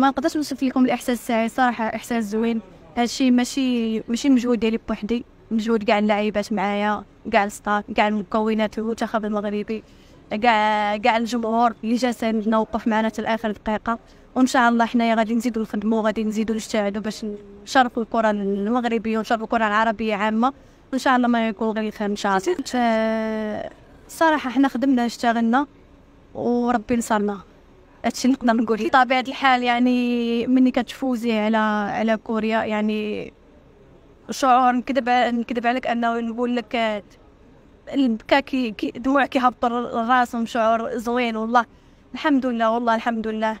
ما نقدرش نوصف لكم الإحساس تاعي صراحة. إحساس زوين. هادشي ماشي ماشي مجهود ديالي بوحدي. مجهود كاع اللاعبات معايا كاع الستاف كاع المكونات المنتخب المغربي كاع كاع الجمهور اللي جا ساندنا وقف معنا حتى لاخر دقيقة. وإن شاء الله حنايا غادي نزيدو نخدمو غادي نزيدو نجتهدو باش نشرفوا الكرة المغربية ونشرفوا الكرة العربية عامة. وإن شاء الله ما يكون غير خير إن شاء الله. صراحة حنا خدمنا اشتغلنا وربي نصرنا. هادشي نقدر نقول بطبيعة الحال يعني مني كتفوزي على على كوريا يعني شعور نكذب نكذب عليك أنه نقول لك البكا كي دموع كيهبطوا لراسهم شعور زوين والله الحمد لله والله الحمد لله.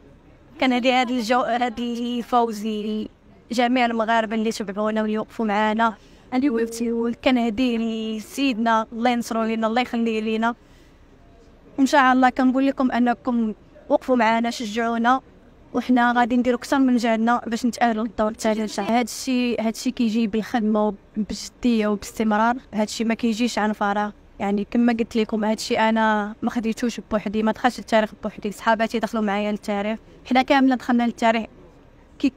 كان هادي هاد الجو هاد الفوز لجميع المغاربة اللي تبعونا واللي وقفوا معانا كان هادي لسيدنا الله ينصرو لينا الله يخليه لينا. ان شاء الله كنقول لكم أنكم وقفوا معنا شجعونا وحنا غادي نديرو أكثر من جهدنا باش نتأهلوا للدور التالي. ان شاء الله هادشي هادشي كيجي بالخدمة وبجديه وباستمرار. هادشي ما كيجيش عن فراغ. يعني كما قلت لكم هادشي أنا ما خديتوش بوحدي ما دخلتش التاريخ بوحدي. صحاباتي دخلوا معايا للتاريخ. حنا كاملين دخلنا للتاريخ. كي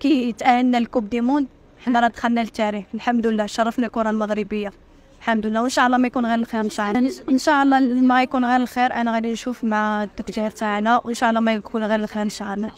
كي تأهلنا ل coupe du monde حنا راه دخلنا للتاريخ. الحمد لله شرفنا الكرة المغربية. الحمد لله وإن شاء الله ما يكون غير الخير إن شاء الله. إن شاء الله ما يكون غير الخير أنا غادي نشوف مع الدكتور تاعنا. وإن شاء الله ما يكون غير الخير إن شاء الله.